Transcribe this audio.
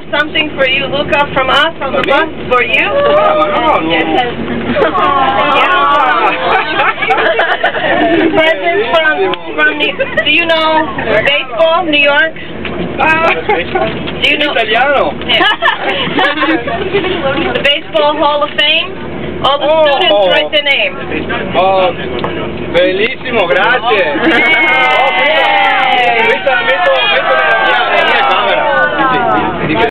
Have something for you, Luca, from us on the bus for you. Ah, no, no. Presents from from New, Do you know baseball, New York? Ah, Do you know italiano. the Baseball Hall of Fame? All the Oh. students write their name. Oh, bellissimo, grazie. Yeah.